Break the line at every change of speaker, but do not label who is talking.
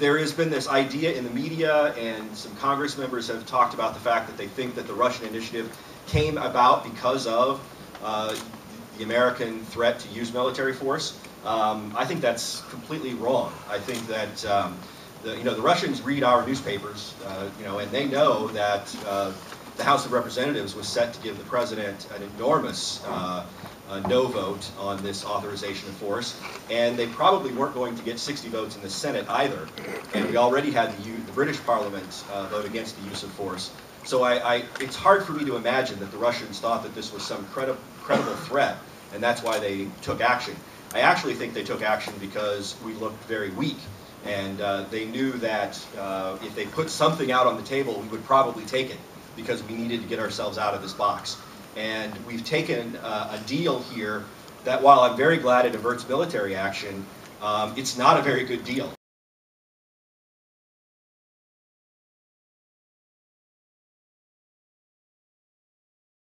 there has been this idea in the media, and some Congress members have talked about the fact that they think that the Russian initiative came about because of uh, the American threat to use military force. Um, I think that's completely wrong. I think that um, the, you know the Russians read our newspapers, uh, you know, and they know that uh, the House of Representatives was set to give the president an enormous uh, uh, no vote on this authorization of force, and they probably weren't going to get 60 votes in the Senate either. And we already had the, the British Parliament uh, vote against the use of force. So I, I, it's hard for me to imagine that the Russians thought that this was some credi credible threat, and that's why they took action. I actually think they took action because we looked very weak, and uh, they knew that uh, if they put something out on the table, we would probably take it because we needed to get ourselves out of this box. And we've taken uh, a deal here that while I'm very glad it averts military action, um, it's not a very good deal.